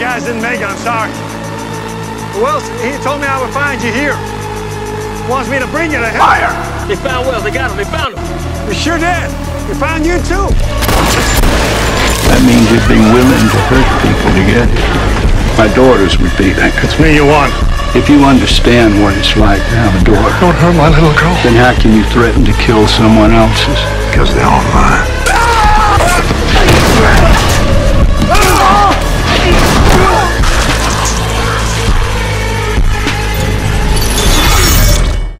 guys didn't make it. I'm sorry. Wells, he told me I would find you here. Wants me to bring you to hell. Fire! They found Wells. They got him. They found him. We sure did. We found you too. That means you've been willing to hurt people to get here. My daughters would be that. It's me you want. If you understand what it's like to have a daughter, Don't hurt my little girl. then how can you threaten to kill someone else's? Because they're all mine.